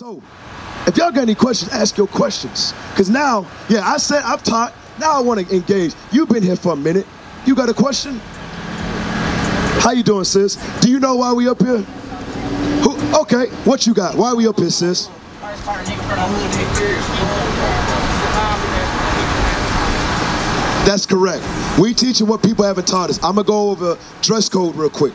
So, if y'all got any questions, ask your questions. Cause now, yeah, I said I've taught. Now I want to engage. You've been here for a minute. You got a question? How you doing, sis? Do you know why we up here? Who, okay, what you got? Why we up here, sis? That's correct. We teaching what people haven't taught us. I'm gonna go over dress code real quick.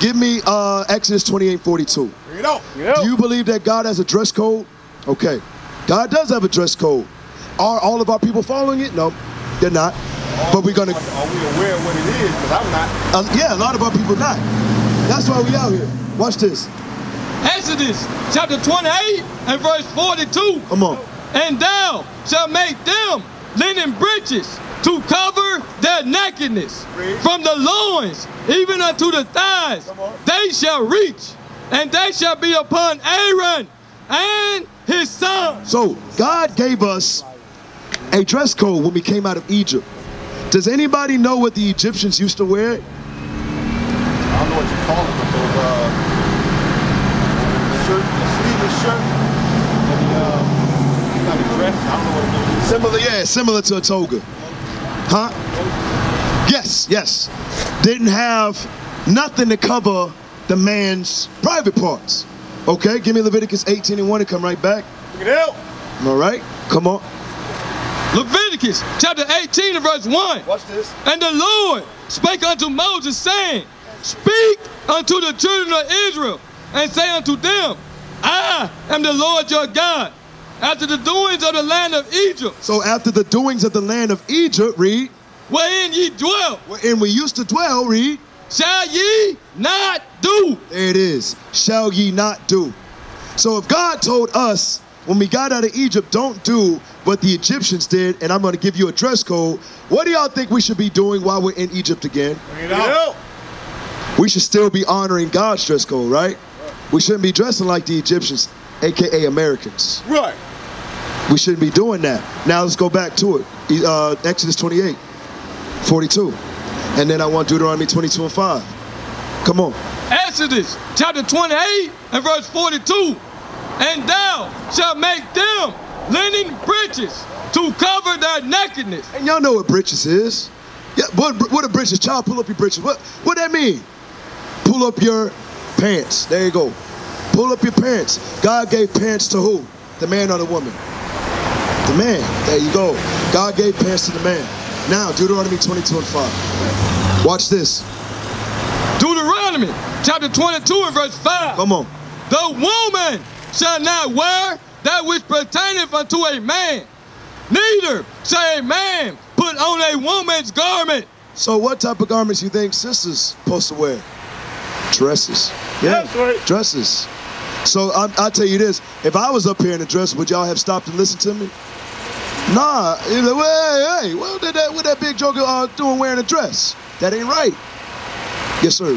Give me uh, Exodus 28, 42. Bring it on. Do you believe that God has a dress code? Okay. God does have a dress code. Are all of our people following it? No, they're not. But we're gonna. Are we aware of what it is? Because I'm not. Uh, yeah, a lot of our people not. That's why we out here. Watch this. Exodus chapter 28 and verse 42. Come on. And thou shalt make them linen breeches to cover their nakedness Read. from the loins even unto the thighs. They shall reach, and they shall be upon Aaron and his sons. So God gave us a dress code when we came out of Egypt. Does anybody know what the Egyptians used to wear? I don't know what you call it, but those uh, shirt, the sleeveless shirt, and the uh, kind of dress. I don't know what it is. Similar, yeah, similar to a toga. Huh? Yes, yes. Didn't have nothing to cover the man's private parts. Okay, give me Leviticus 18 and 1 and come right back. Bring it out. All right, come on. Leviticus chapter 18 and verse 1. Watch this. And the Lord spake unto Moses, saying, Speak unto the children of Israel, and say unto them, I am the Lord your God. After the doings of the land of Egypt, So after the doings of the land of Egypt, read, wherein ye dwell. wherein we used to dwell, read, shall ye not do. there it is, shall ye not do. So if God told us when we got out of Egypt, don't do what the Egyptians did, and I'm going to give you a dress code, what do y'all think we should be doing while we're in Egypt again? Bring it out. we should still be honoring God's dress code, right? We shouldn't be dressing like the Egyptians, aka Americans. Right. We shouldn't be doing that. Now let's go back to it. Uh, Exodus 28, 42. And then I want Deuteronomy 22 and 5. Come on. Exodus chapter 28 and verse 42. And thou shalt make them linen breeches to cover their nakedness. And y'all know what breeches is. Yeah, what, what are britches? Child, pull up your breeches. What, what that mean? Pull up your pants. There you go. Pull up your pants. God gave pants to who? The man or the woman? The man. There you go. God gave pants to the man. Now, Deuteronomy 22 and 5. Watch this. Deuteronomy chapter 22 and verse 5. Come on. The woman shall not wear that which pertaineth unto a man, neither shall a man put on a woman's garment. So what type of garments you think sisters supposed to wear? Dresses. Yeah, That's right. dresses. So I, I'll tell you this: if I was up here in a dress, would y'all have stopped and listened to me? Nah. You'd be like, hey, hey, what did that? What that big joker uh, doing wearing a dress? That ain't right. Yes, sir.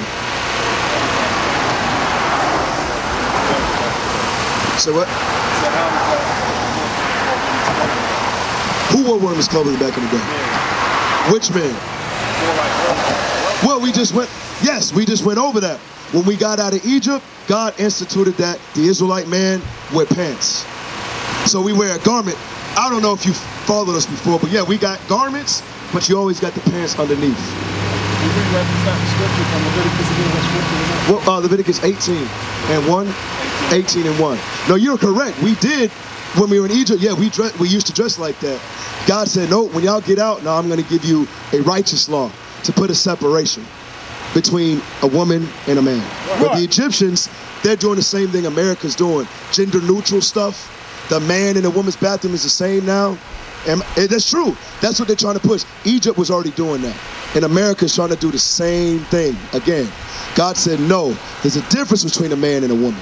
So what? Who wore women's clothing back in the day? Which man? Well, we just went, yes, we just went over that. When we got out of Egypt, God instituted that the Israelite man wear pants. So we wear a garment. I don't know if you followed us before, but yeah, we got garments, but you always got the pants underneath. Well, uh, Leviticus 18 and 1, 18 and 1. No, you're correct. We did when we were in Egypt. Yeah, we dress, we used to dress like that. God said, no, when y'all get out, now I'm going to give you a righteous law to put a separation between a woman and a man. But the Egyptians, they're doing the same thing America's doing. Gender neutral stuff. The man in a woman's bathroom is the same now. And and eh, that's true. That's what they're trying to push. Egypt was already doing that. And America's trying to do the same thing again. God said, no, there's a difference between a man and a woman.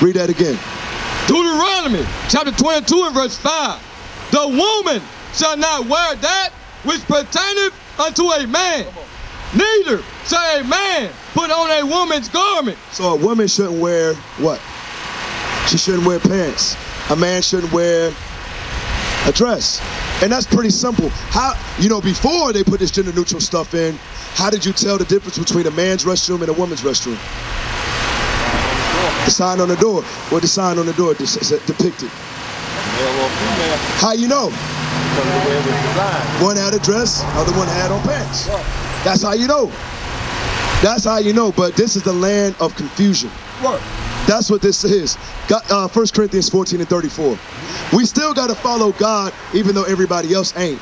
Read that again. Deuteronomy chapter 22 and verse 5. The woman shall not wear that which pertaineth unto a man, neither shall a man put on a woman's garment. So a woman shouldn't wear what? She shouldn't wear pants. A man shouldn't wear a dress. And that's pretty simple. How you know before they put this gender neutral stuff in, how did you tell the difference between a man's restroom and a woman's restroom? The sign on the door. What the sign on the door de- depicted? Male or female, How you know? because of the way it was designed. One had a dress, other one had on pants. That's how you know. That's how you know. But this is the land of confusion. That's what this is. God, uh, 1 Corinthians 14 and 34. We still got to follow God even though everybody else ain't.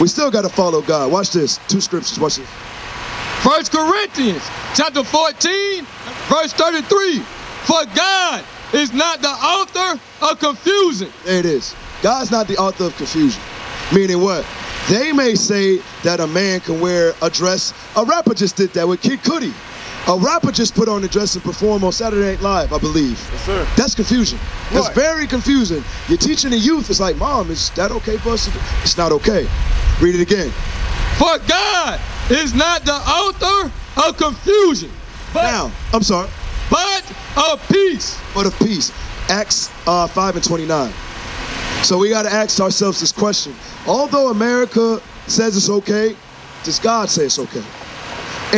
We still got to follow God. Watch this. Two scriptures. Watch this. First Corinthians chapter 14, verse 33. For God is not the author of confusion. There it is. God's not the author of confusion. Meaning what? They may say that a man can wear a dress. A rapper just did that with Kid Cudi. A rapper just put on a dress and perform on Saturday Night Live, I believe. Yes, sir. That's confusion. That's Right. very confusing. You're teaching the youth. It's like, Mom, is that okay for us? It's not okay. Read it again. For God is not the author of confusion, but, Now, I'm sorry, of peace. but of peace. Acts uh, 5 and 29. So we got to ask ourselves this question. Although America says it's okay, does God say it's okay?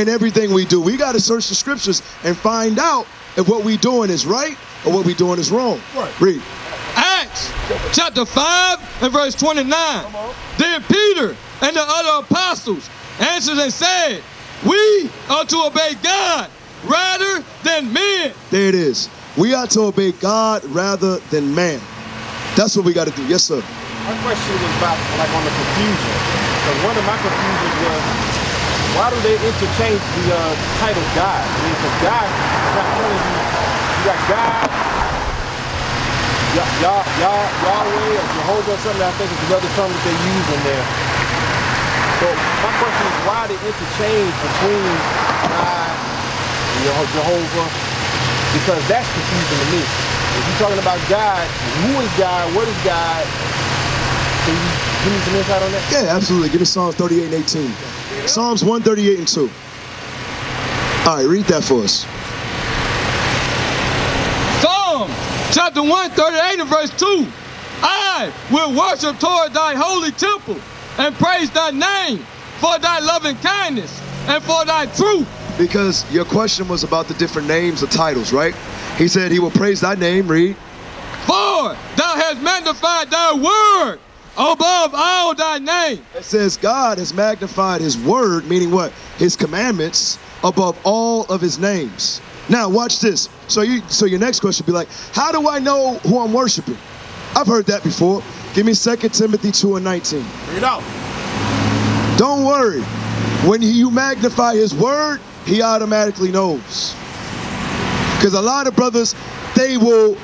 In everything we do, we got to search the scriptures and find out if what we doing is right or what we doing is wrong. Right. Read. Acts chapter 5 and verse 29. Then Peter and the other apostles answered and said, We are to obey God rather than men. There it is. We are to obey God rather than man. That's what we got to do. Yes, sir. My question was about like on the confusion. Because one of my confusions was why do they interchange the uh, title God? I mean, because God is not telling you you got God, Yah- Yah- Yah- Yahweh or Jehovah or something. I think it's another term that they use in there. So my question is why do they interchange between God and Jeho- Jehovah? Because that's confusing to me. If you're talking about God, who is God? What is God? Can you give me some insight on that? Yeah, absolutely. Give me Psalms 38 and 18. Psalms 138 and 2. All right, read that for us. Psalm chapter 138 and verse 2. I will worship toward thy holy temple and praise thy name for thy loving kindness and for thy truth. Because your question was about the different names or titles, right? He said he will praise thy name, read. For thou hast magnified thy word above all thy name. It says God has magnified his word, meaning what? His commandments above all of his names. Now watch this. So you so your next question will be like, how do I know who I'm worshiping? I've heard that before. Give me 2 Timothy 2 and 19. Bring it out. Don't worry. When you magnify his word, he automatically knows. Because a lot of brothers, they will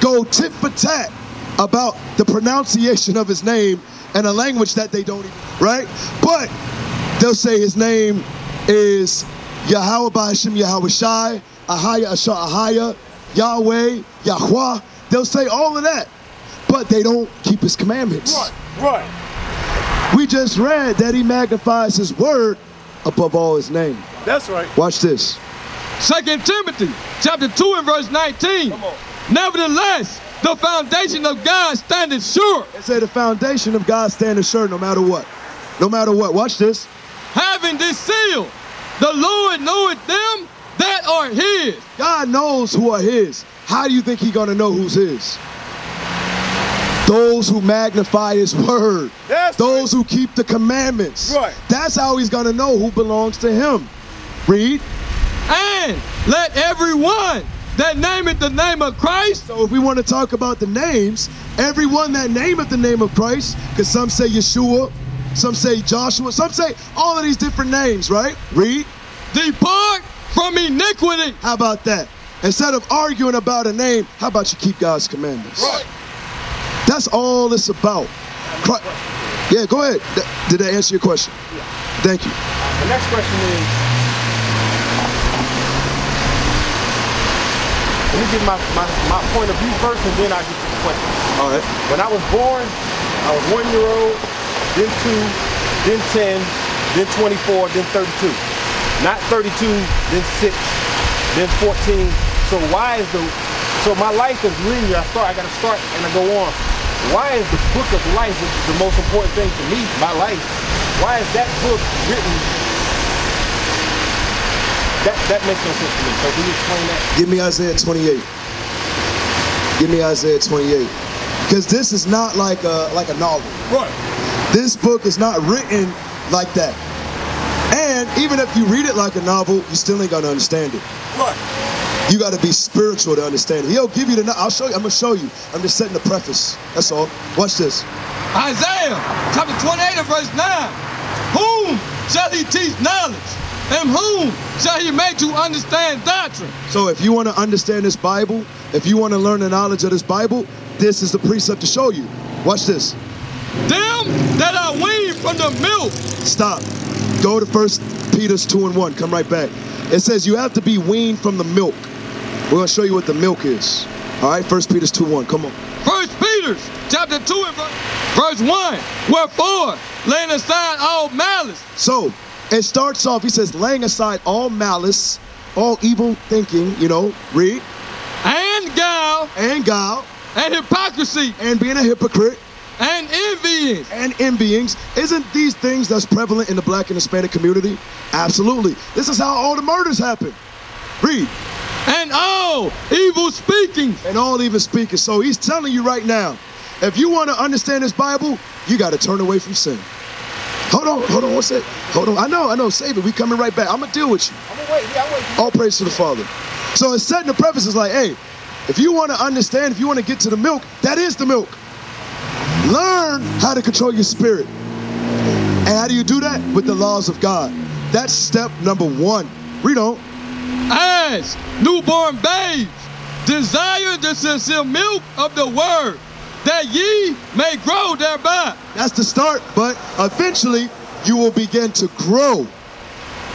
go tit for tat about the pronunciation of his name and a language that they don't even, right? But they'll say his name is Yahweh Ba'ashim Yahweh Shai, Ahaya Asha Ahaya, Yahweh, Yahweh. They'll say all of that, but they don't keep his commandments. Right, right. We just read that he magnifies his word above all his name. That's right. Watch this. Second Timothy chapter 2 and verse 19. Come on. Nevertheless, the foundation of God standeth sure, It said the foundation of God standing sure no matter what. No matter what. Watch this. having this seal. The Lord knoweth them that are his. God knows who are his. How do you think he gonna know who's his? Those who magnify his word. That's Those who keep the commandments. Right. That's how he's gonna know who belongs to him. Read. And let everyone that nameth the name of Christ So if we want to talk about the names, everyone that nameth the name of Christ, because some say Yeshua, some say Joshua, some say all of these different names, right? Read. depart from iniquity. How about that? Instead of arguing about a name, how about you keep God's commandments? Right. That's all it's about. Yeah, go ahead. Did that answer your question? Yeah. Thank you. The next question is, let me give my, my, my point of view first and then I'll get to the question. All right. When I was born, I was one year old, then two, then 10, then 24, then 32. Not 32, then six, then 14. So why is the, so my life is linear. I start, I gotta start and I go on. Why is the book of life, which is the most important thing to me, my life, why is that book written That that makes no sense to me. So can you explain that? Give me Isaiah 28. Give me Isaiah 28. Because this is not like a like a novel. Right. This book is not written like that. And even if you read it like a novel, you still ain't gonna understand it. Right. You got to be spiritual to understand it. He'll give you the. I'll show you. I'm gonna show you. I'm just setting the preface. That's all. Watch this. Isaiah chapter 28 and verse 9. Whom shall he teach knowledge? And whom shall he make to understand doctrine? So if you want to understand this Bible, if you want to learn the knowledge of this Bible, this is the precept to show you. Watch this. Them that are weaned from the milk. Stop. Go to First Peter's 2 and 1. Come right back. It says you have to be weaned from the milk. We're gonna show you what the milk is. All right, First Peter's 2 1. Come on. First Peter chapter 2 and verse, verse 1. Wherefore, laying aside all malice, So it starts off, he says, laying aside all malice, all evil thinking, you know, read, and guile, and guile, and hypocrisy, and being a hypocrite, and envying, and envyings. Isn't these things that's prevalent in the black and Hispanic community? Absolutely. This is how all the murders happen. Read. and all evil speaking. And all evil speaking. So he's telling you right now, if you want to understand this Bible, you got to turn away from sin. Hold on, hold on, what's it? Hold on. I know, I know, save it. We coming right back. I'm gonna deal with you. I'm gonna wait. Yeah, I'm waiting. All praise to the Father. So it's setting the preface is like, hey, if you want to understand, if you want to get to the milk, that is the milk. Learn how to control your spirit. And how do you do that? With the laws of God. That's step number one. Read on. As newborn babes, desire the sincere milk of the word, that ye may grow thereby. That's the start, but eventually you will begin to grow.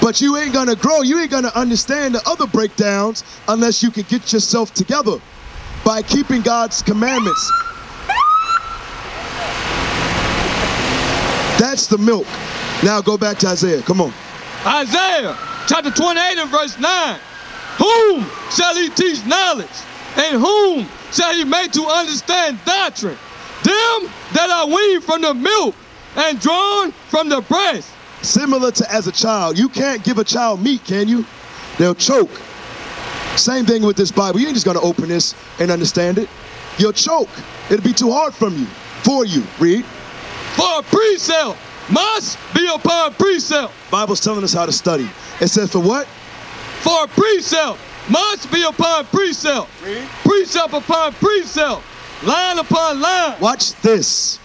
But you ain't gonna grow, you ain't gonna understand the other breakdowns unless you can get yourself together by keeping God's commandments. That's the milk. Now go back to Isaiah. Come on. Isaiah chapter 28 and verse 9. Whom shall he teach knowledge? And whom shall he make to understand doctrine? Them that are weaned from the milk and drawn from the breast. Similar to as a child, you can't give a child meat, can you? They'll choke. Same thing with this Bible. You ain't just gonna open this and understand it. You'll choke. It'll be too hard from you, for you. Read. For a precept must be upon precept. Bible's telling us how to study. It says for what? For a precept must be upon precept. Read. Precept upon precept. Line upon line. Watch this.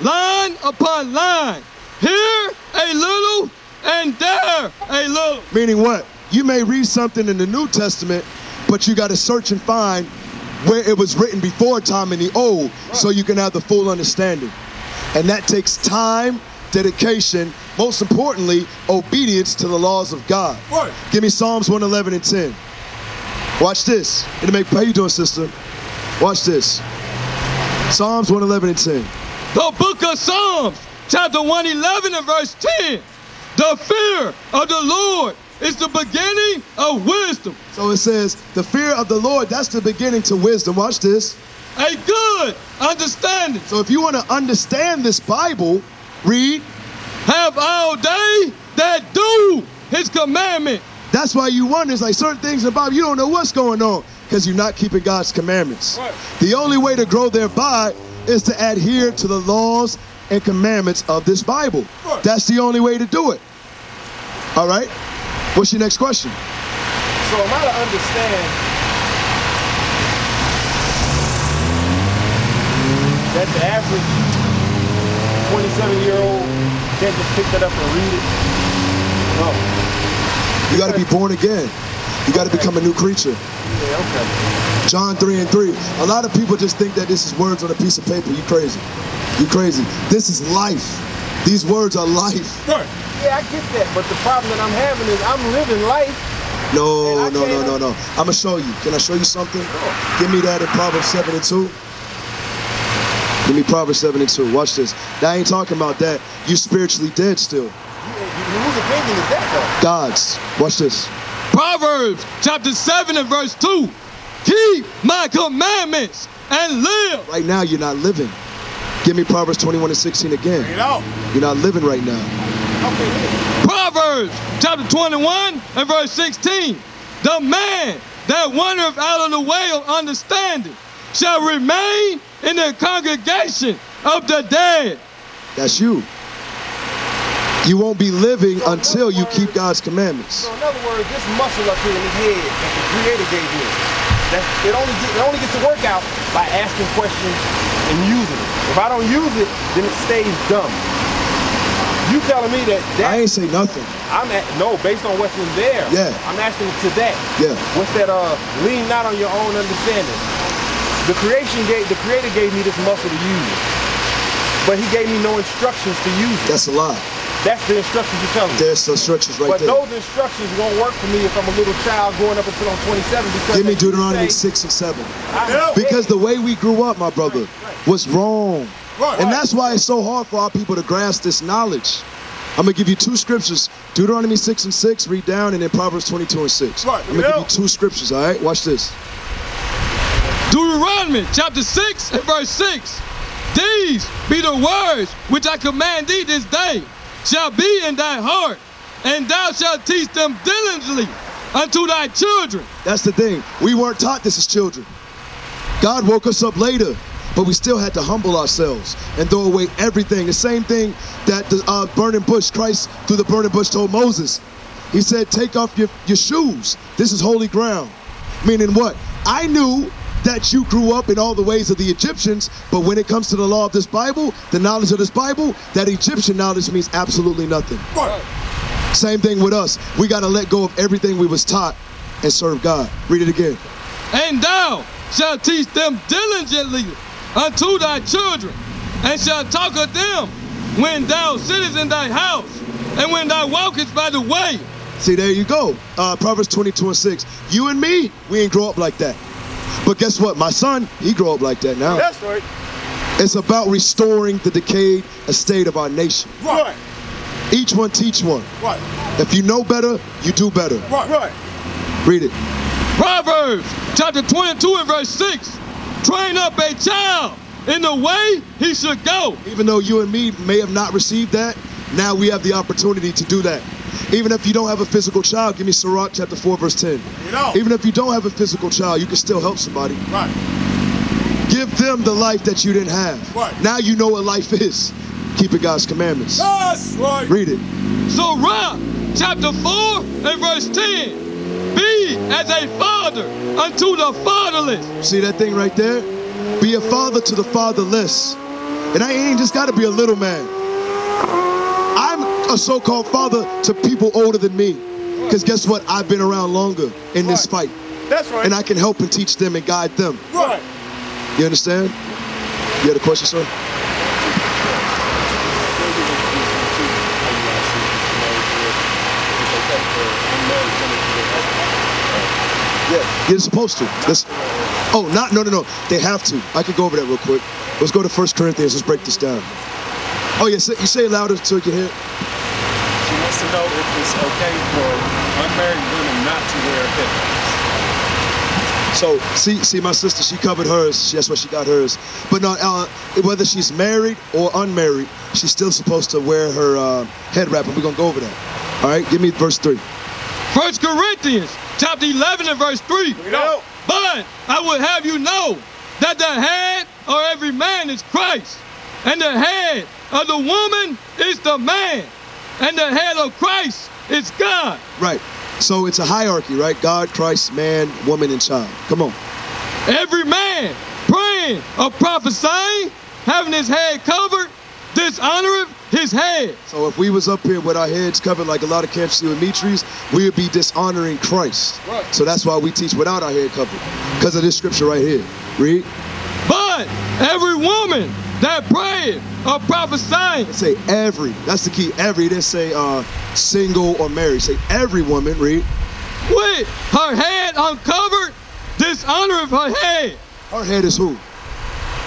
Line upon line. Here a little and there a little. Meaning what? You may read something in the New Testament, but you got to search and find where it was written before time in the Old so you can have the full understanding. And that takes time, dedication, most importantly, obedience to the laws of God. Right. Give me Psalms 111 and 10. Watch this. It'll make how you doing, sister? Watch this. Psalms 111 and 10. The book of Psalms, chapter 111 and verse 10. The fear of the Lord is the beginning of wisdom. So it says, the fear of the Lord, that's the beginning to wisdom. Watch this. A good understanding. So if you want to understand this Bible, read. Have all they that do his commandment. That's why you wonder, it's like certain things in the Bible, you don't know what's going on because you're not keeping God's commandments. The only way to grow thereby is to adhere to the laws and commandments of this Bible. That's the only way to do it. All right? What's your next question? So am I to understand that the average 27 year old can't just pick that up and read it? No. You got to be born again. You got to become a new creature. Yeah, okay. John 3 and 3. A lot of people just think that this is words on a piece of paper. You crazy. You crazy. This is life. These words are life. Right. Yeah, I get that, but the problem that I'm having is I'm living life. No, no, no, no, no. I'm gonna show you. Can I show you something? Oh. Give me that in Proverbs 7 and 2. Give me Proverbs 7 and 2. Watch this. That ain't talking about that. You spiritually dead still. You, you, opinion is that though? God's. Watch this. Proverbs chapter 7 and verse 2. Keep my commandments and live. Right now, you're not living. Give me Proverbs 21 and 16 again. know. You're not living right now. Okay. Proverbs chapter 21 and verse 16. The man that wandereth out of the way of understanding shall remain in the congregation of the dead. That's you. You won't be living until you keep God's commandments. So in other words, this muscle up here in his head that the Creator gave me, that it only get, it only gets to work out by asking questions and using it. If I don't use it, then it stays dumb. You telling me that that I ain't say nothing. I'm at no based on what's in there. Yeah. I'm asking to that. Yeah. What's that? Uh, lean not on your own understanding. The creation gave the Creator gave me this muscle to use, but He gave me no instructions to use it. That's a lie. That's the instructions you're telling me. There's the instructions right But there. But those instructions won't work for me if I'm a little child going up until I'm 27 because Give me Deuteronomy say, 6 and 7. I- Because the way we grew up, my brother, was wrong. Right. And that's why it's so hard for our people to grasp this knowledge. I'm gonna give you two scriptures. Deuteronomy 6 and 6, read down, and then Proverbs 22 and 6. Right, I'm gonna give you two scriptures, all right? Watch this. Deuteronomy chapter 6 and verse 6. These be the words which I command thee this day, shall be in thy heart, and thou shalt teach them diligently unto thy children. That's the thing. We weren't taught this as children. God woke us up later, but we still had to humble ourselves and throw away everything. The same thing that the uh, burning bush, Christ through the burning bush told Moses. He said, Take off your, your shoes. This is holy ground. Meaning what? I knew that you grew up in all the ways of the Egyptians, but when it comes to the law of this Bible, the knowledge of this Bible, that Egyptian knowledge means absolutely nothing. Same thing with us. We got to let go of everything we was taught and serve God. Read it again. And thou shalt teach them diligently unto thy children, and shalt talk of them when thou sittest in thy house, and when thou walkest by the way. See, there you go. Uh, Proverbs 22 and 6. You and me, we ain't grow up like that. But guess what? My son, he grow up like that now. That's right. It's about restoring the decayed estate of our nation. Right. Each one teach one. Right. If you know better, you do better. Right. Right. Read it. Proverbs chapter 22 and verse 6. Train up a child in the way he should go. Even though you and me may have not received that, now we have the opportunity to do that. Even if you don't have a physical child, give me Sirach chapter 4, verse 10. You know. Even if you don't have a physical child, you can still help somebody. Right. Give them the life that you didn't have. Right. Now you know what life is. Keeping God's commandments. That's right. Read it. Sirach chapter 4 and verse 10. Be as a father unto the fatherless. See that thing right there? Be a father to the fatherless. And I ain't just got to be a little man. A so-called father to people older than me. Because guess what? I've been around longer in this fight. That's right. And I can help and teach them and guide them. right. You understand? You had a question, sir? Yeah, you're supposed to. Let's, oh, not no, no, no. They have to. I could go over that real quick. Let's go to First Corinthians. Let's break this down. Oh, yeah. Say, you say it louder so you can hear. it. She wants to know if it's okay for unmarried women not to wear headphones. So see, see, my sister, she covered hers. She, that's why she got hers. But no, uh, whether she's married or unmarried, she's still supposed to wear her uh, head wrap, and we're gonna go over that. All right, give me verse three. First Corinthians chapter 11 and verse 3. You know. But I would have you know that the head of every man is Christ, and the head of the woman is the man, and the head of Christ is God. Right. So it's a hierarchy, right? God, Christ, man, woman, and child. Come on. Every man praying or prophesying, having his head covered, dishonoreth his head. So if we was up here with our heads covered like a lot of camps do in Mitris, we would be dishonoring Christ. Right. So that's why we teach without our head covered. Because of this scripture right here. Read. But every woman that prayeth or prophesying, Say every. That's the key. Every. Didn't say uh, single or married. Say every woman. Read. with her head uncovered, dishonoreth her head. Her head is who?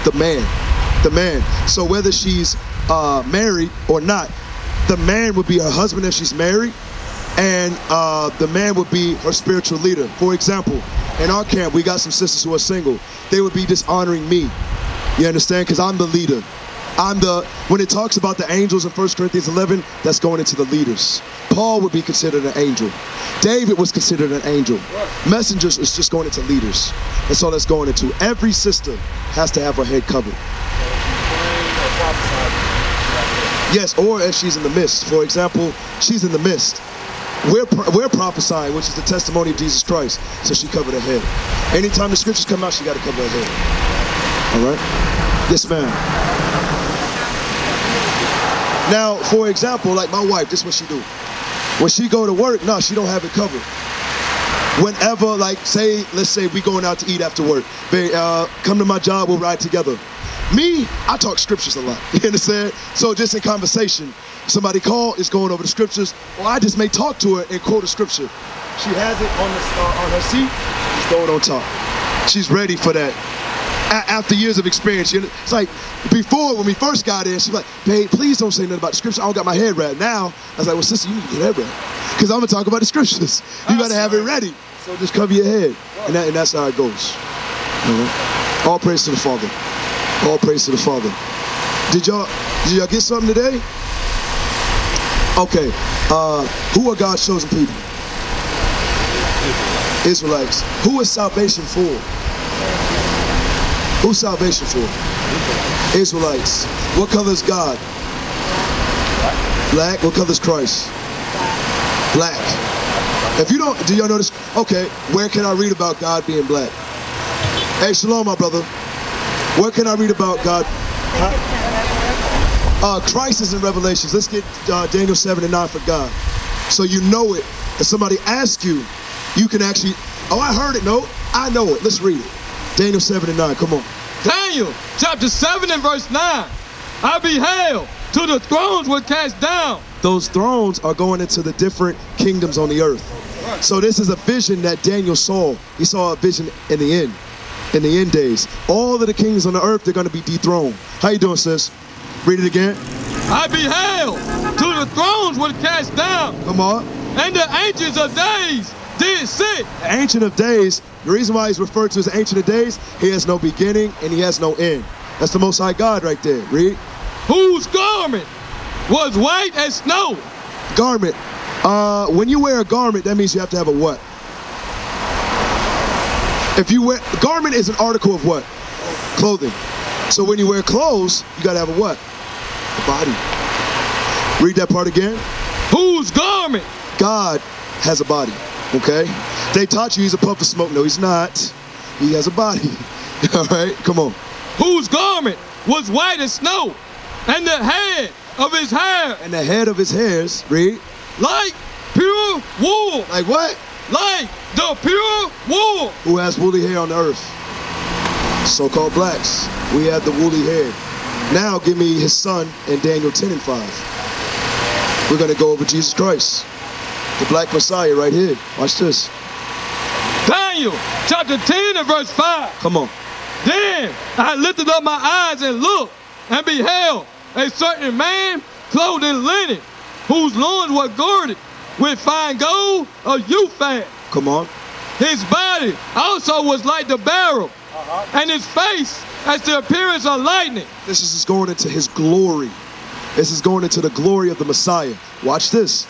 The man. The man. So whether she's uh, married or not, the man would be her husband if she's married, and uh, the man would be her spiritual leader. For example, in our camp, we got some sisters who are single. They would be dishonoring me. You understand? Because I'm the leader. I'm the when it talks about the angels in 1 Corinthians 11, that's going into the leaders. Paul would be considered an angel. David was considered an angel. Messengers is just going into leaders. That's all that's going into. Every sister has to have her head covered. Yes, or if she's in the mist. For example, she's in the mist. We're, we're prophesying, which is the testimony of Jesus Christ. So she covered her head. Anytime the scriptures come out, she got to cover her head. All right? Yes, ma'am. Now, for example, like my wife, this is what she do. When she go to work, no, she don't have it covered. Whenever, like, say, let's say we going out to eat after work. They uh, come to my job, we'll ride together. Me, I talk scriptures a lot. You understand? So just in conversation, somebody call is going over the scriptures, or I just may talk to her and quote a scripture. She has it on the uh, on her seat. Just throw it on top. She's ready for that. After years of experience, you know, it's like before when we first got in, she's like, "Babe, please don't say nothing about the scripture. I don't got my head wrapped." Now I was like, "Well, sister, you need to get that because I'm gonna talk about the scriptures. You gotta have it ready. So just cover your head, and, that, and that's how it goes. All right? All praise to the Father. All praise to the Father. Did y'all did y'all get something today? Okay. Uh, who are God's chosen people? Israelites. Who is salvation for? Who's salvation for? Israelites. What color is God? Black. What color is Christ? Black. If you don't, do y'all notice? Okay, where can I read about God being black? Hey, shalom, my brother. Where can I read about God? Uh, Christ is in Revelations. Let's get uh, Daniel 7 and 9 for God. So you know it. If somebody asks you, you can actually, oh, I heard it. No, I know it. Let's read it. Daniel 7 and 9. Come on. Daniel chapter 7 and verse 9. I beheld till the thrones were cast down. Those thrones are going into the different kingdoms on the earth. So this is a vision that Daniel saw. He saw a vision in the end, in the end days. All of the kings on the earth, they're going to be dethroned. How you doing, sis? Read it again. I beheld till the thrones were cast down, Come on. and the ancients of days The Ancient of Days, the reason why he's referred to as Ancient of Days, he has no beginning and he has no end. That's the Most High God right there. Read. whose garment was white as snow, Garment. Uh, when you wear a garment, that means you have to have a what? If you wear, garment is an article of what? Clothing. So when you wear clothes, you gotta have a what? A body. Read that part again. whose garment God has a body. Okay? They taught you he's a puff of smoke. No, he's not. He has a body. All right, come on. whose garment was white as snow, and the head of his hair And the head of his hairs, read, like pure wool, like what? like the pure wool. Who has woolly hair on the earth? So-called blacks. We have the woolly hair. Now give me his son in Daniel 10 and 5. We're gonna go over Jesus Christ. The black Messiah right here. Watch this. Daniel chapter 10 and verse 5. Come on. Then I lifted up my eyes and looked, and beheld a certain man clothed in linen, whose loins were girded with fine gold of Uphaz. Come on. His body also was like the beryl, uh-huh. and his face as the appearance of lightning. This is going into his glory. This is going into the glory of the Messiah. Watch this.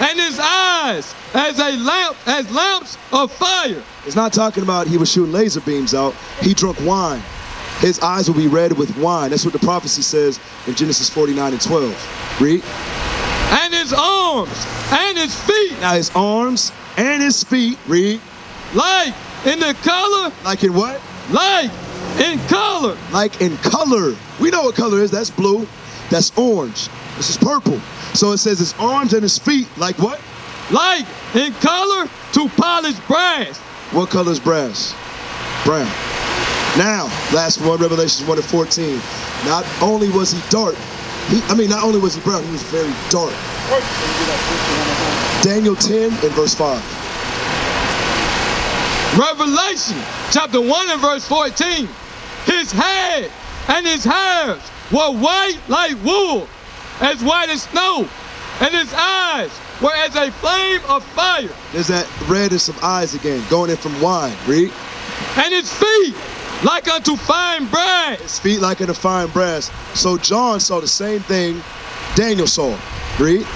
And his eyes as a lamp, as lamps of fire. It's not talking about he was shooting laser beams out. He drunk wine. His eyes will be red with wine. That's what the prophecy says in Genesis 49 and 12. Read. and his arms and his feet, Now his arms and his feet, read, like in the color, like in what? like in color, Like in color. We know what color is. That's blue. That's orange. This is purple. So it says his arms and his feet, like what? like in color to polished brass. What color is brass? Brown. Now, last one, Revelation 1 and 14. Not only was he dark, he, I mean, not only was he brown, he was very dark. Daniel 10 and verse 5. Revelation chapter 1 and verse 14. His head and his hairs were white like wool, as white as snow, and his eyes were as a flame of fire, There's that redness of eyes again, going in from wine. Read. and his feet like unto fine brass. His feet like in a fine brass. So John saw the same thing Daniel saw. Read.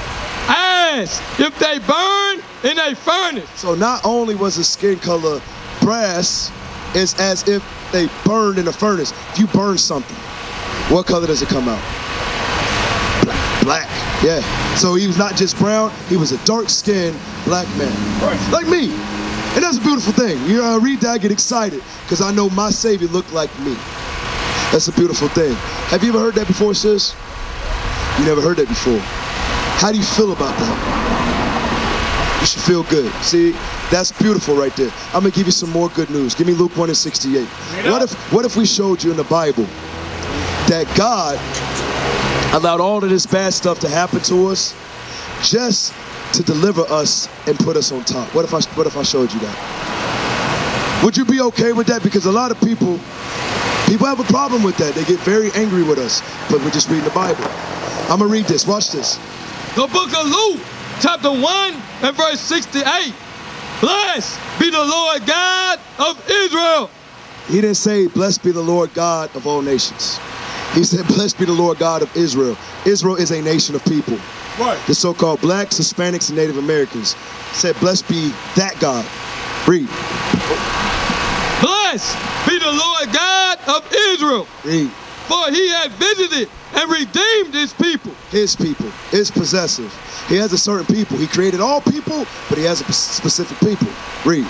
As if they burn in a furnace. So not only was his skin color brass, it's as if they burned in a furnace. If you burn something, what color does it come out? Black. Black. Yeah. So he was not just brown, he was a dark skinned black man. Like me. And that's a beautiful thing. You know, I read that, I get excited because I know my Savior looked like me. That's a beautiful thing. Have you ever heard that before, sis? You never heard that before. How do you feel about that? You should feel good. See, that's beautiful right there. I'm gonna give you some more good news. Give me Luke 1 and 68. What if what if we showed you in the Bible that God allowed all of this bad stuff to happen to us just to deliver us and put us on top? What if I what if I showed you that? Would you be okay with that? Because a lot of people people have a problem with that. They get very angry with us, but we're just reading the Bible. I'm gonna read this. Watch this. The book of Luke, chapter 1 and verse 68. Blessed be the Lord God of Israel. He didn't say, Blessed be the Lord God of all nations. He said, Blessed be the Lord God of Israel. Israel is a nation of people. Right. The so called blacks, Hispanics, and Native Americans. He said, Blessed be that God. Read. Blessed be the Lord God of Israel. Read. For he had visited and redeemed his people. His people. His possessive. He has a certain people. He created all people, but he has a specific people. Read.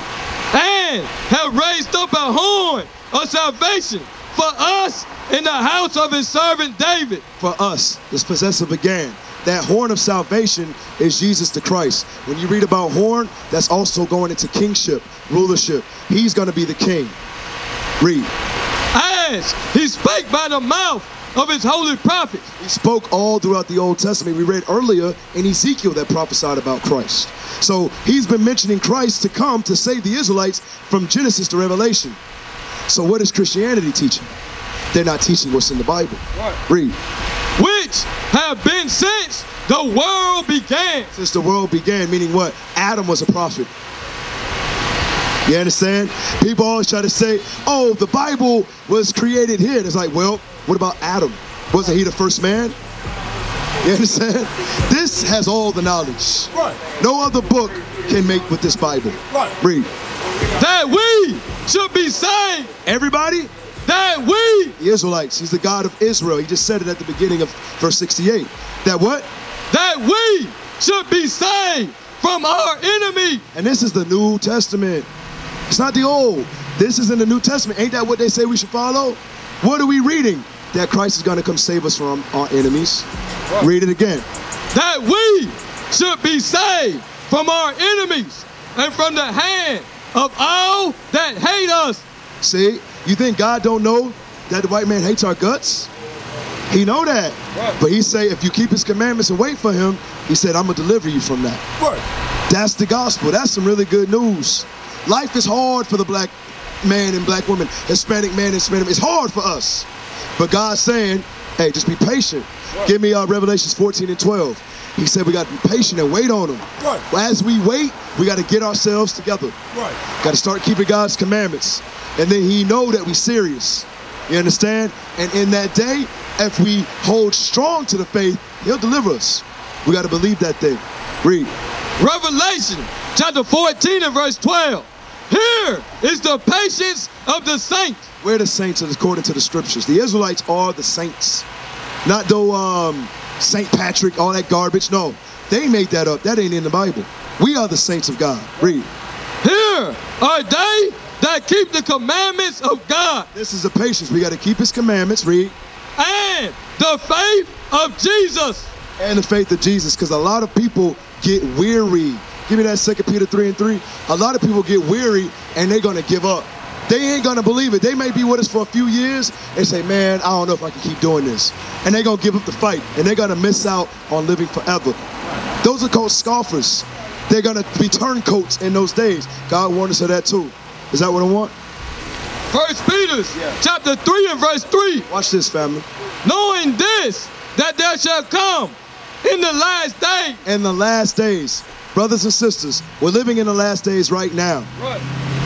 and have raised up a horn of salvation for us in the house of his servant David. For us, this possessive began. That horn of salvation is Jesus the Christ. When you read about horn, that's also going into kingship, rulership. He's going to be the king. Read. As he spake by the mouth of his holy prophets. He spoke all throughout the Old Testament. We read earlier in Ezekiel that prophesied about Christ. So he's been mentioning Christ to come to save the Israelites from Genesis to Revelation. So what is Christianity teaching? They're not teaching what's in the Bible. Read. which have been since the world began. Since the world began, meaning what? Adam was a prophet. You understand? People always try to say, oh, the Bible was created here. And it's like, well, what about Adam? Wasn't he the first man? You understand? This has all the knowledge. Right. No other book can make with this Bible. Right. Read. That we should be saved. Everybody? That we, The Israelites. He's the God of Israel. He just said it at the beginning of verse 68. That what? that we should be saved from our enemy. And this is the New Testament. It's not the Old. This is in the New Testament. Ain't that what they say we should follow? What are we reading? That Christ is going to come save us from our enemies. Read it again. That we should be saved from our enemies and from the hand of all that hate us. See, you think God don't know that the white man hates our guts? He know that. Right. But he say, if you keep his commandments and wait for him, he said, I'm going to deliver you from that. Right. That's the gospel. That's some really good news. Life is hard for the black man and black woman, Hispanic man and Hispanic. It's hard for us. But God's saying, hey, just be patient. Give me uh, Revelations 14 and 12. He said we got to be patient and wait on him. Right. As we wait, we got to get ourselves together. Right. Got to start keeping God's commandments. And then he know that we serious. You understand? And in that day, if we hold strong to the faith, he'll deliver us. We got to believe that thing. Read. Revelation chapter 14 and verse 12. Here is the patience of the saints. We're the saints are, according to the scriptures. The Israelites are the saints. Not though um, Saint Patrick, all that garbage. No, they made that up. That ain't in the Bible. We are the saints of God. Read. Here are they that keep the commandments of God This is the patience. We got to keep his commandments. Read. and the faith of Jesus. And the faith of Jesus. Because a lot of people get weary. Give me that second Peter 3 and 3. A lot of people get weary and they're gonna give up. They ain't gonna believe it. They may be with us for a few years and say, man, I don't know if I can keep doing this. And they're gonna give up the fight and they're gonna miss out on living forever. Those are called scoffers. They're gonna be turncoats in those days. God warned us of that too. Is that what I want? First Peter chapter 3 and verse 3. Watch this, family. Knowing this, that there shall come in the last day. In the last days, brothers and sisters, we're living in the last days right now. Right.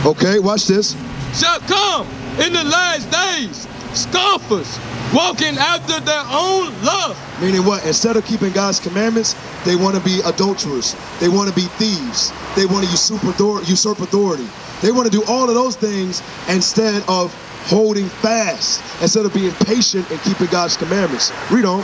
Okay, watch this. Shall come in the last days scoffers, walking after their own lust. Meaning what? Instead of keeping God's commandments, they want to be adulterers. They want to be thieves. They want to usurp authority. Usurp authority. They want to do all of those things instead of holding fast, instead of being patient and keeping God's commandments. Read on.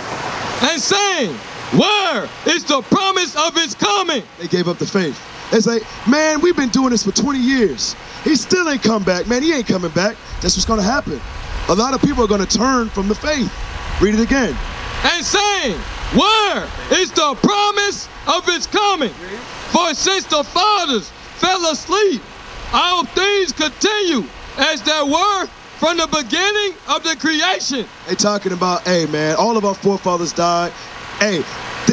and saying, Where is the promise of his coming? They gave up the faith. They say, man, we've been doing this for 20 years. He still ain't come back. Man, he ain't coming back. That's what's going to happen. A lot of people are going to turn from the faith. Read it again. And saying, Where is the promise of his coming? For since the fathers fell asleep, all things continue as they were from the beginning of the creation. They talking about, hey man, all of our forefathers died. Hey,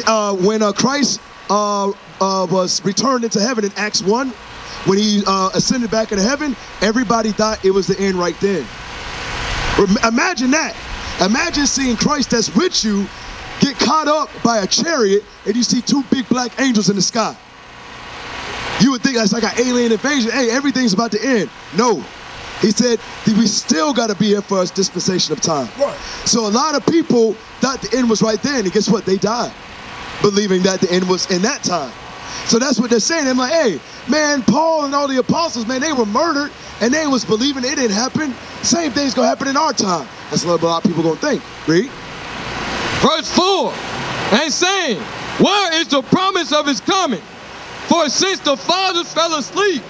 uh, when uh, Christ uh, uh, was returned into heaven in Acts one, when he uh, ascended back into heaven, everybody thought it was the end right then. Imagine that. Imagine seeing Christ that's with you get caught up by a chariot, and you see two big black angels in the sky. You would think that's like an alien invasion. Hey, everything's about to end. No. He said we still got to be here for a dispensation of time. Right. So a lot of people thought the end was right then, and guess what? They died, believing that the end was in that time. So that's what they're saying. I'm like, hey, man, Paul and all the apostles, man, they were murdered, and they was believing it didn't happen. Same thing's gonna happen in our time. That's what a lot of people gonna think. Read. Verse 4 And saying, Where is the promise of his coming? For since the fathers fell asleep,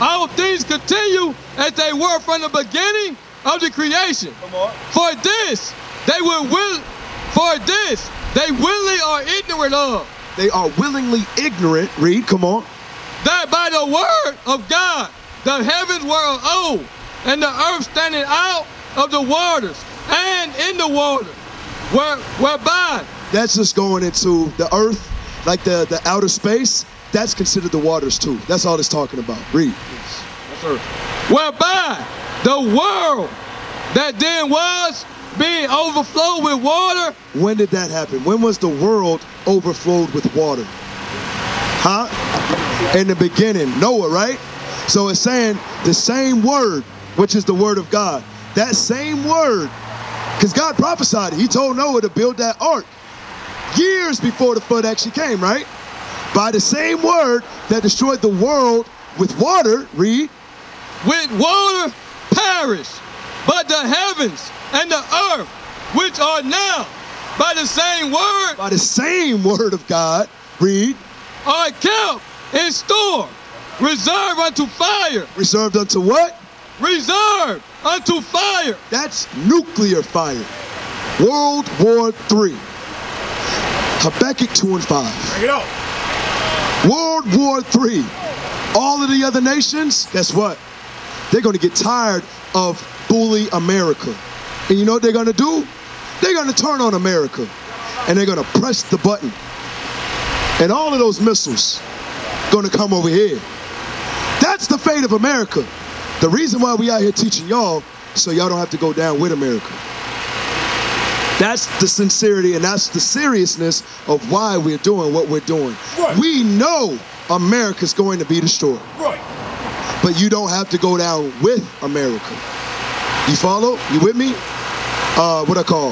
all things continue as they were from the beginning of the creation. For this they will will for this they willingly are ignorant of, They are willingly ignorant. Read. Come on. that by the word of God the heavens were of old, and the earth standing out of the waters and in the water, where, whereby That's just going into the earth, like the, the outer space. That's considered the waters too. That's all it's talking about. Read. whereby the world that then was being overflowed with water When did that happen? When was the world overflowed with water? Huh? In the beginning, Noah, right? So it's saying the same word, which is the word of God. That same word, because God prophesied it. He told Noah to build that ark years before the flood actually came, right? By the same word that destroyed the world with water, read, with water perish, but the heavens and the earth, which are now by the same word, by the same word of God, read, are kept in store, reserved unto fire, reserved unto what? reserved unto fire. That's nuclear fire. World War III. Habakkuk 2 and 5. Bring it out. World War III. All of the other nations, guess what? They're going to get tired of bully America. And you know what they're going to do? They're going to turn on America. And they're going to press the button. And all of those missiles going to come over here. That's the fate of America. The reason why we out here teaching y'all so y'all don't have to go down with America. That's the sincerity and that's the seriousness of why we're doing what we're doing. Right. We know America's going to be destroyed, Right. but you don't have to go down with America. You follow? You with me? Uh, what I call?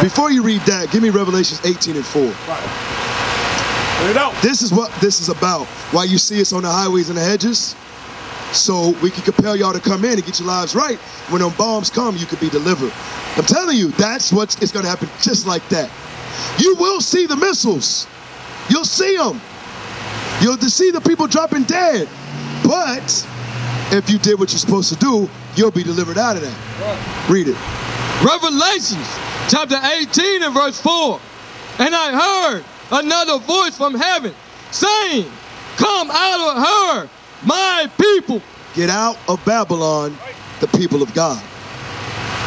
Before you read that, give me Revelations 18 and 4. Right. It out. This is what this is about. Why you see us on the highways and the hedges? So we can compel y'all to come in and get your lives right. When them bombs come, you could be delivered. I'm telling you, that's what is it's going to happen just like that. You will see the missiles. You'll see them. You'll see the people dropping dead. But if you did what you're supposed to do, you'll be delivered out of that. Read it. Revelations chapter 18 and verse 4. And I heard another voice from heaven saying, Come out of her, my people. Get out of Babylon, the people of God.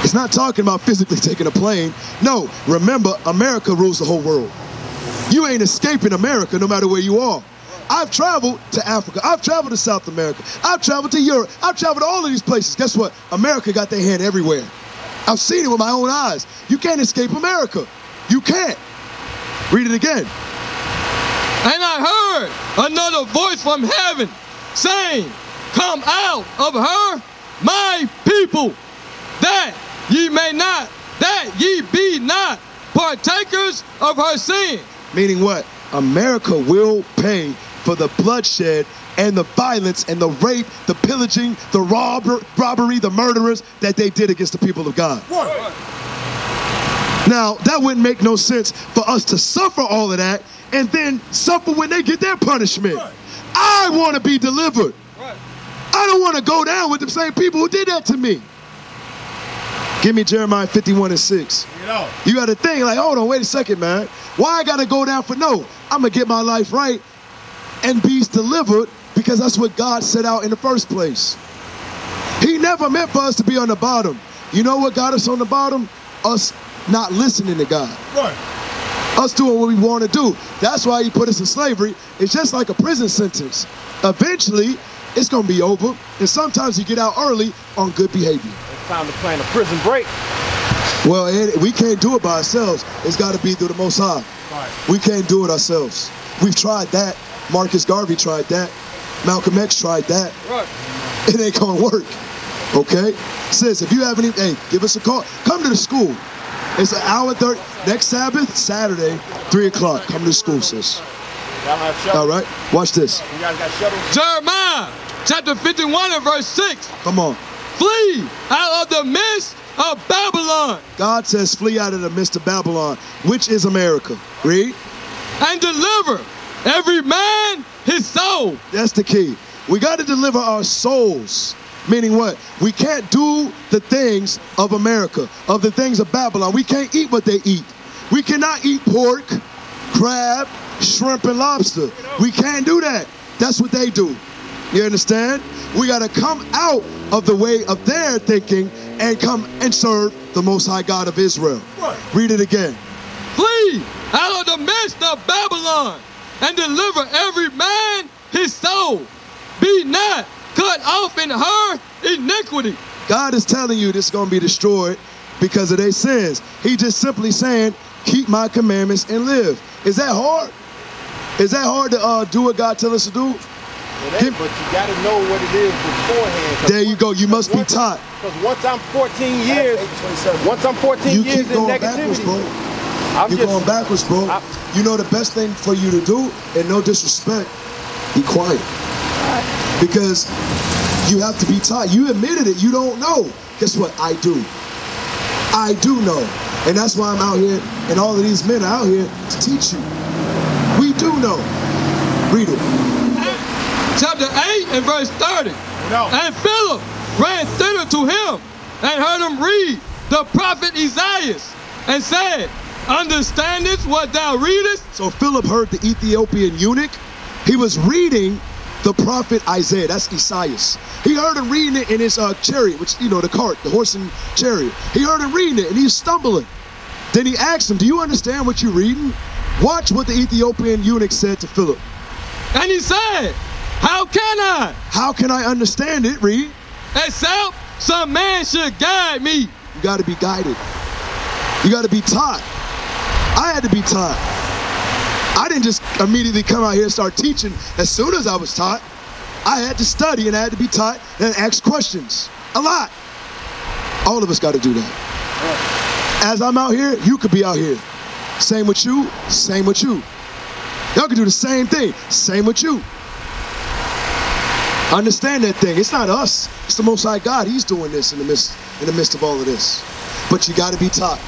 It's not talking about physically taking a plane. No, remember, America rules the whole world. You ain't escaping America no matter where you are. I've traveled to Africa. I've traveled to South America. I've traveled to Europe. I've traveled to all of these places. Guess what? America got their hand everywhere. I've seen it with my own eyes. You can't escape America. You can't. Read it again. And I heard another voice from heaven saying, Come out of her, my people, that ye may not, that ye be not partakers of her sin. Meaning what? America will pay for the bloodshed and the violence and the rape, the pillaging, the robber, robbery, the murderers that they did against the people of God. Now, that wouldn't make no sense for us to suffer all of that and then suffer when they get their punishment. I want to be delivered. I don't want to go down with the same people who did that to me. Give me Jeremiah 51 and 6. You know. You got to think, like, hold on, wait a second, man. Why I got to go down for no? I'm going to get my life right and be delivered because that's what God set out in the first place. He never meant for us to be on the bottom. You know what got us on the bottom? Us not listening to God. Right. Us doing what we want to do. That's why he put us in slavery. It's just like a prison sentence. Eventually, it's going to be over. And sometimes you get out early on good behavior. It's time to plan a prison break. Well, it, we can't do it by ourselves. It's got to be through the Most High. Right. We can't do it ourselves. We've tried that. Marcus Garvey tried that. Malcolm X tried that. Right. It ain't gonna work. Okay? Sis, if you have any, hey, give us a call. Come to the school. It's an hour 30. Next Sabbath, Saturday, 3 o'clock. Come to the school, sis. Y'all have shuttles. All right? Watch this. You guys got shuttles? Jeremiah chapter 51 and verse 6. Come on. Flee out of the midst of Babylon God says, flee out of the midst of Babylon, which is America. Read. and deliver every man his soul. That's the key. We got to deliver our souls. Meaning what? We can't do the things of America, of the things of Babylon. We can't eat what they eat. We cannot eat pork, crab, shrimp, and lobster. We can't do that. That's what they do. You understand? We got to come out of the way of their thinking and come and serve the Most High God of Israel. Read it again. Flee out of the midst of Babylon and deliver every man his soul. Be not cut off in her iniquity. God is telling you this is going to be destroyed because of their sins. He just simply saying, keep my commandments and live. Is that hard? Is that hard to uh, do what God tells us to do? It ain't, but you got to know what it is beforehand. 'Cause There you go. You must be taught. Because once I'm 14 years, once I'm 14 You years keep in going backwards, negativity, bro. I'm You're just going backwards, bro. I- You know the best thing for you to do, and no disrespect, be quiet. Because you have to be taught. You admitted it. You don't know. Guess what? I do. I do know. And that's why I'm out here, and all of these men are out here to teach you. We do know. Read it. Chapter 8 and verse 30. No. And Philip ran thither to him and heard him read the prophet Isaiah and said, Understandest what thou readest? So Philip heard the Ethiopian eunuch. He was reading the prophet Isaiah. That's Esaias. He heard him reading it in his uh, chariot, which, you know, the cart, the horse and chariot. He heard him reading it and he's stumbling. Then he asked him, Do you understand what you're reading? Watch what the Ethiopian eunuch said to Philip. And he said, How can I? How can I understand it? Read. Except some man should guide me. You got to be guided. You got to be taught. I had to be taught. I didn't just immediately come out here and start teaching as soon as I was taught. I had to study and I had to be taught and ask questions. A lot. All of us got to do that. As I'm out here, you could be out here. Same with you, same with you. Y'all can do the same thing. Same with you. Understand that thing. It's not us. It's the Most High God. He's doing this in the midst in the midst of all of this. But you got to be taught.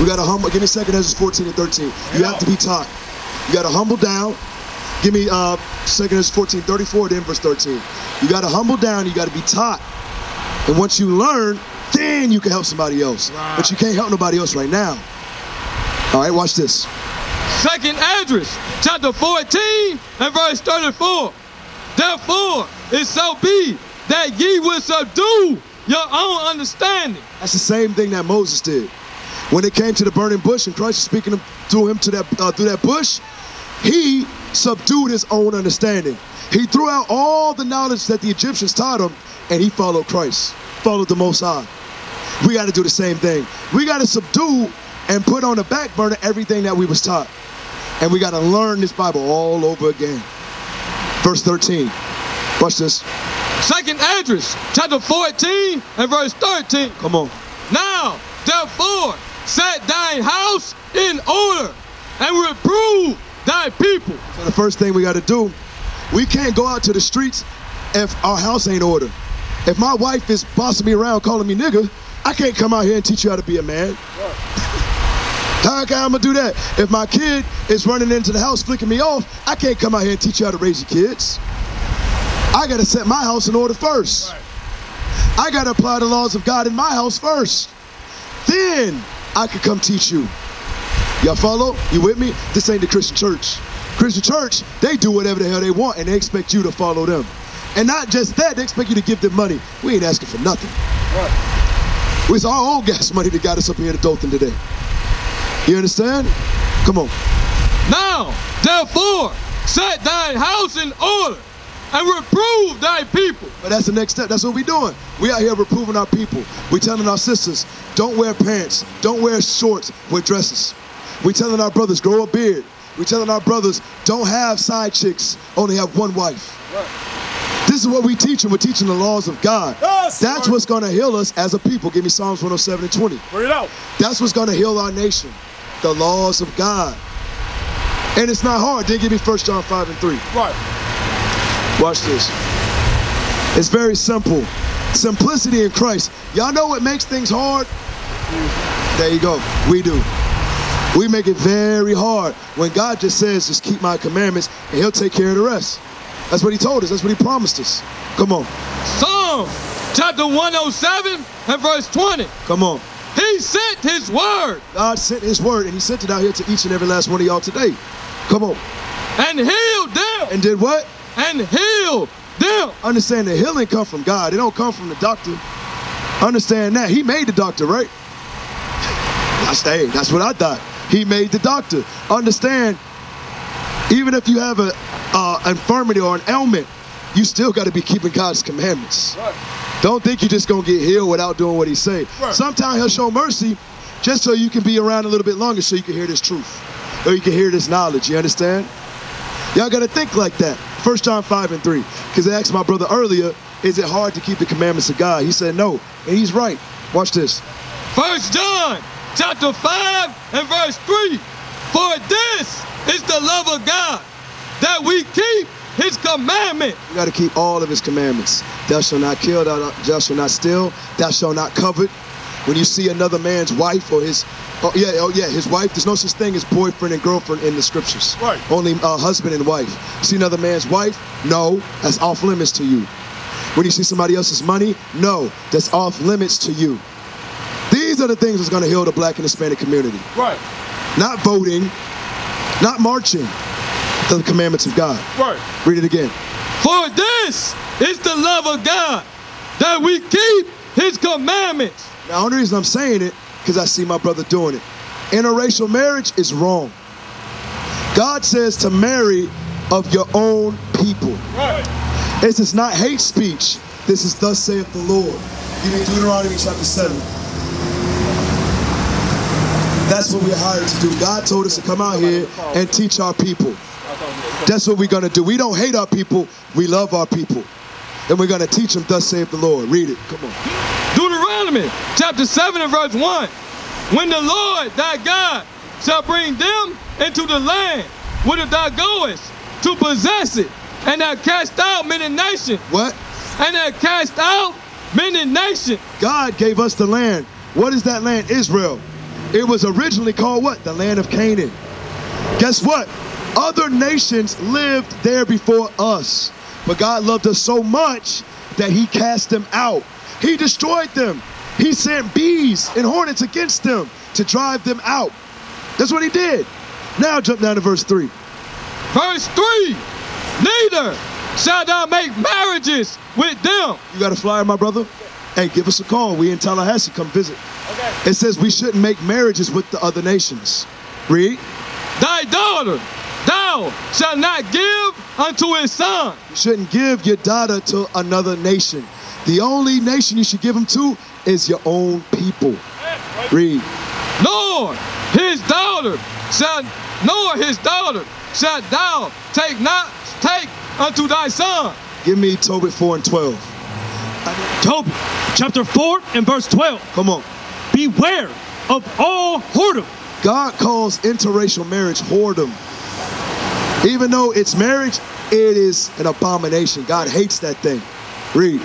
We got to humble. Give me second Ezra 14 and 13. You have to be taught. You got to humble down. Give me uh second Ezra 14, 34, then verse 13. You got to humble down. You got to be taught. And once you learn, then you can help somebody else. But you can't help nobody else right now. All right, watch this. Second Esdras, chapter 14 and verse 34. Therefore, it so be that ye will subdue your own understanding. That's the same thing that Moses did. When it came to the burning bush and Christ was speaking through him to that uh, through that bush, he subdued his own understanding. He threw out all the knowledge that the Egyptians taught him, and he followed Christ, followed the Most High. We got to do the same thing. We got to subdue and put on the back burner everything that we was taught, and we got to learn this Bible all over again. Verse 13. Watch this. Second Esdras, chapter 14 and verse 13. Come on. Now, therefore, set thine house in order and reprove thy people. So the first thing we got to do, we can't go out to the streets if our house ain't ordered. If my wife is bossing me around calling me nigga, I can't come out here and teach you how to be a man. How can I gonna do that? If my kid is running into the house flicking me off, I can't come out here and teach you how to raise your kids. I gotta set my house in order first. I gotta apply the laws of God in my house first. Then I could come teach you. Y'all follow? You with me? This ain't the Christian church. Christian church, they do whatever the hell they want and they expect you to follow them. And not just that, they expect you to give them money. We ain't asking for nothing. Right. It's our own gas money that got us up here to Dothan today. You understand? Come on. Now, therefore, set thine house in order and reprove thy people. But that's the next step. That's what we're doing. We out here reproving our people. We telling our sisters, don't wear pants, don't wear shorts, wear dresses. We telling our brothers, grow a beard. We telling our brothers, don't have side chicks, only have one wife. Right. This is what we teach them. We're teaching the laws of God. Yes, That's Lord. what's going to heal us as a people. Give me Psalms 107 and 20. Bring it out. That's what's going to heal our nation. The laws of God. And it's not hard. Then give me 1 John 5 and 3. Right. Watch this. It's very simple. Simplicity in Christ. Y'all know what makes things hard? There you go. We do. We make it very hard when God just says, just keep my commandments and he'll take care of the rest. That's what he told us. That's what he promised us. Come on. Psalm chapter 107 and verse 20. Come on. He sent his word God sent his word and he sent it out here to each and every last one of y'all today. Come on. and healed them And did what? And healed them. Understand that healing come from God. It don't come from the doctor. Understand that. He made the doctor, right? That's, hey, that's what I thought. He made the doctor. Understand, even if you have a uh, infirmity or an ailment, you still got to be keeping God's commandments. Don't think you're just gonna get healed without doing what He say. Right. Sometimes He'll show mercy, just so you can be around a little bit longer, so you can hear this truth, or you can hear this knowledge. You understand? Y'all got to think like that. First John 5 and 3. Because I asked my brother earlier, is it hard to keep the commandments of God? He said no. And he's right. Watch this. First John chapter 5 and verse 3. For this is the love of God, that we keep his commandment. You got to keep all of his commandments. Thou shalt not kill, thou, thou shalt not steal, thou shalt not covet. When you see another man's wife or his, oh yeah, oh yeah, his wife, there's no such thing as boyfriend and girlfriend in the scriptures. Right. Only uh, husband and wife. See another man's wife? No, that's off limits to you. When you see somebody else's money? No, that's off limits to you. These are the things that's going to heal the black and Hispanic community. Right. Not voting, not marching, the commandments of God. Right. Read it again. For this is the love of God, that we keep his commandments. The only reason I'm saying it, because I see my brother doing it. Interracial marriage is wrong. God says to marry of your own people. Right. This is not hate speech. This is thus saith the Lord. Give me Deuteronomy chapter 7. That's what we're hired to do. God told us to come out here and teach our people. That's what we're going to do. We don't hate our people, we love our people. And we're going to teach them, thus saith the Lord. Read it. Come on. Deuteronomy chapter 7 and verse 1. When the Lord thy God shall bring them into the land whither thou goest to possess it, and thou cast out many nations, What? and thou cast out many nations. God gave us the land. What is that land? Israel. It was originally called what? The land of Canaan. Guess what? Other nations lived there before us. But God loved us so much that he cast them out. He destroyed them. He sent bees and hornets against them to drive them out. That's what he did. Now jump down to verse 3. Verse 3 Neither shall thou make marriages with them. You got a flyer, my brother? Hey, give us a call. We in Tallahassee. Come visit. Okay. It says we shouldn't make marriages with the other nations. Read. Thy daughter thou shalt not give unto his son. You shouldn't give your daughter to another nation. The only nation you should give them to is your own people. Read. nor his daughter shall nor his daughter shalt thou take not take unto thy son Give me Tobit 4 and 12. Tobit, chapter 4 and verse 12. Come on. Beware of all whoredom. God calls interracial marriage whoredom. Even though it's marriage, it is an abomination. God hates that thing. Read.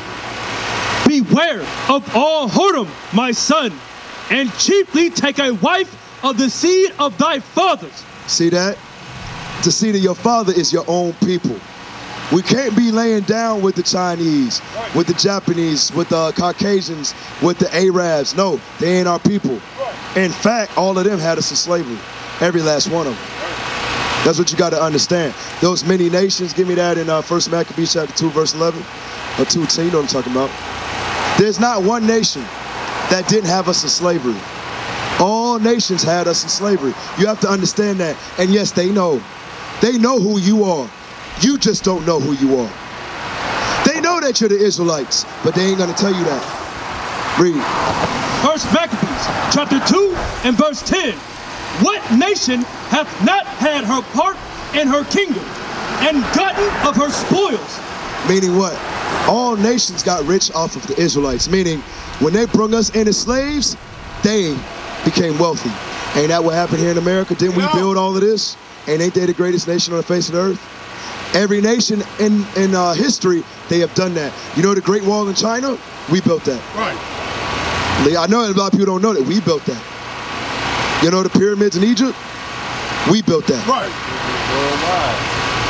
Beware of all whoredom, my son, and chiefly take a wife of the seed of thy fathers. See that? The seed of your father is your own people. We can't be laying down with the Chinese, with the Japanese, with the Caucasians, with the Arabs. No, they ain't our people. In fact, all of them had us in slavery. Every last one of them. That's what you got to understand. Those many nations, give me that in uh, 1 Maccabees chapter 2, verse 11, or 2, 10, you know what I'm talking about. There's not one nation that didn't have us in slavery. All nations had us in slavery. You have to understand that. And yes, they know. They know who you are. You just don't know who you are. They know that you're the Israelites, but they ain't gonna tell you that. Read. First Maccabees, chapter 2 and verse 10. What nation hath not had her part in her kingdom, and gotten of her spoils? Meaning what? All nations got rich off of the Israelites. Meaning, when they brung us in as slaves, they became wealthy. Ain't that what happened here in America? Didn't we build all of this? And ain't they the greatest nation on the face of the earth? Every nation in in uh, history, they have done that. You know the Great Wall in China? We built that. Right. I know a lot of people don't know that. We built that. You know the pyramids in Egypt? We built that. Right.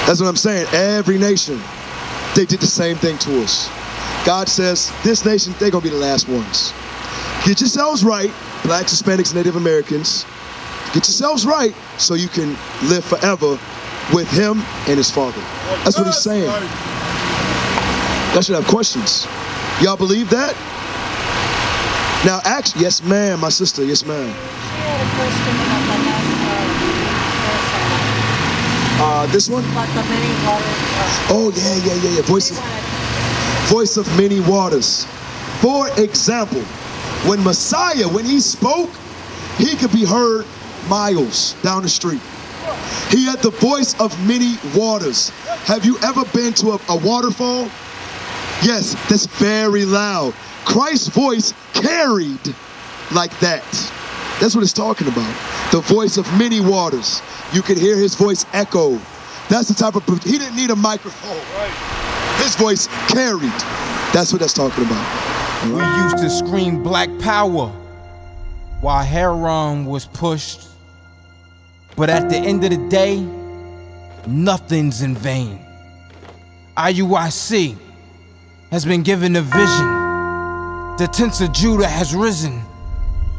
That's what I'm saying. Every nation, they did the same thing to us. God says, this nation, they're going to be the last ones. Get yourselves right, blacks, Hispanics, Native Americans. Get yourselves right so you can live forever with him and his father. That's what he's saying. Y'all should have questions. Y'all believe that? Now, actually, yes, ma'am, my sister, yes, ma'am. I had a question about the last Uh, this one? about the many waters. Oh, yeah, yeah, yeah, yeah. Voice of, voice of many waters. For example, when Messiah, when he spoke, he could be heard miles down the street. He had the voice of many waters. Have you ever been to a, a waterfall? Yes, that's very loud. Christ's voice carried like that. That's what it's talking about. The voice of many waters. You can hear his voice echo. That's the type of, he didn't need a microphone. His voice carried. That's what that's talking about. We used to scream black power while heroin was pushed. But at the end of the day, nothing's in vain. IUIC has been given a vision. The tents of Judah has risen.